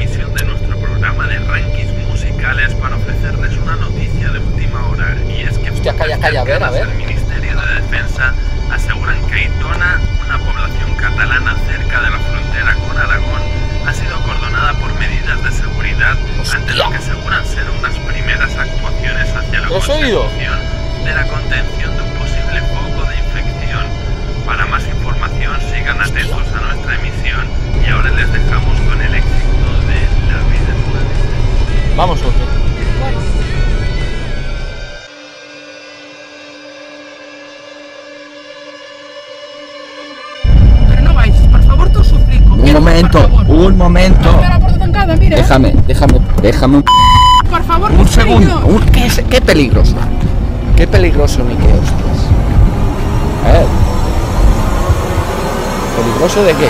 emisión de nuestro programa de rankings musicales para ofrecerles una noticia de última hora. Y es que. Hostia, calla, calla, ver, a ver. El Ministerio de Defensa aseguran que Aitona, una población catalana cerca de la frontera con Aragón, ha sido acordonada por medidas de seguridad Hostia. ante lo que aseguran ser unas primeras actuaciones hacia la consecución de la contención de un posible foco de infección. Para más información sigan Hostia. atentos a nuestra emisión Vamos, otro. Pero no vais, por favor, te lo suplico. Un momento, un momento. Mira la puerta tancada, mira. Déjame, déjame, déjame Por favor, un por segundo. Un, ¿qué, es- qué peligroso. Qué peligroso ni qué hostias. A ver. ¿Peligroso de qué?